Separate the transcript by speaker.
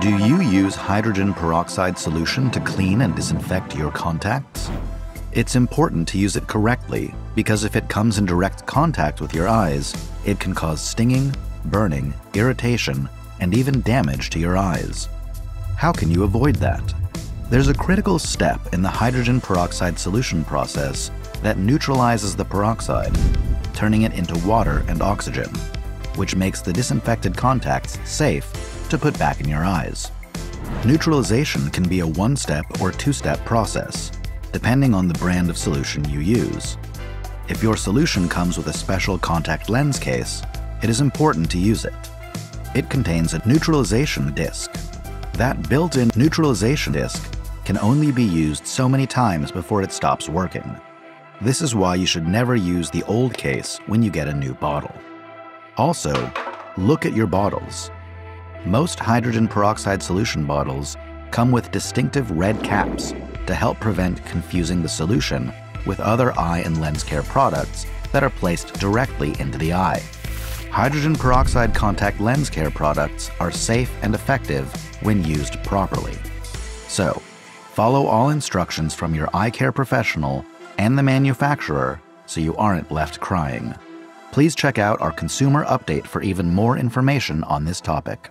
Speaker 1: Do you use hydrogen peroxide solution to clean and disinfect your contacts? It's important to use it correctly because if it comes in direct contact with your eyes, it can cause stinging, burning, irritation, and even damage to your eyes. How can you avoid that? There's a critical step in the hydrogen peroxide solution process that neutralizes the peroxide, turning it into water and oxygen, which makes the disinfected contacts safe to put back in your eyes. Neutralization can be a one-step or two-step process, depending on the brand of solution you use. If your solution comes with a special contact lens case, it is important to use it. It contains a neutralization disc. That built-in neutralization disc can only be used so many times before it stops working. This is why you should never use the old case when you get a new bottle. Also, look at your bottles. Most hydrogen peroxide solution bottles come with distinctive red caps to help prevent confusing the solution with other eye and lens care products that are placed directly into the eye. Hydrogen peroxide contact lens care products are safe and effective when used properly. So, follow all instructions from your eye care professional and the manufacturer so you aren't left crying. Please check out our consumer update for even more information on this topic.